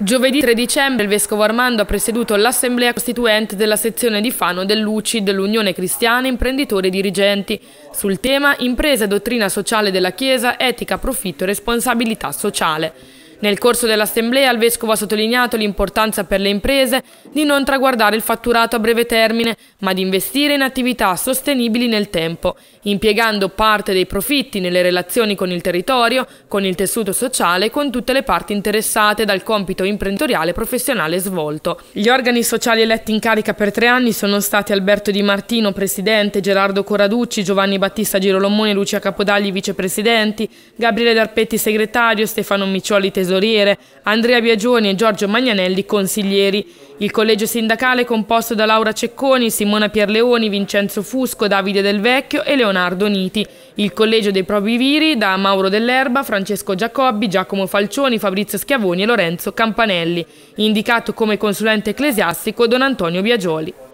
Giovedì 3 dicembre il Vescovo Armando ha presieduto l'Assemblea Costituente della sezione di Fano dell'UCI dell'Unione Cristiana Imprenditori e Dirigenti sul tema Impresa e dottrina sociale della Chiesa, etica, profitto e responsabilità sociale. Nel corso dell'assemblea il vescovo ha sottolineato l'importanza per le imprese di non traguardare il fatturato a breve termine, ma di investire in attività sostenibili nel tempo, impiegando parte dei profitti nelle relazioni con il territorio, con il tessuto sociale e con tutte le parti interessate dal compito imprenditoriale professionale svolto. Gli organi sociali eletti in carica per tre anni sono stati Alberto Di Martino, presidente, Gerardo Coraducci, Giovanni Battista Girolommoni e Lucia Capodagli, vicepresidenti, Gabriele Darpetti, segretario, Stefano Miccioli, tesoro tesoriere, Andrea Biagioni e Giorgio Magnanelli consiglieri. Il collegio sindacale è composto da Laura Cecconi, Simona Pierleoni, Vincenzo Fusco, Davide Del Vecchio e Leonardo Niti. Il collegio dei Probiviri da Mauro Dell'Erba, Francesco Giacobbi, Giacomo Falcioni, Fabrizio Schiavoni e Lorenzo Campanelli. Indicato come consulente ecclesiastico Don Antonio Biagioli.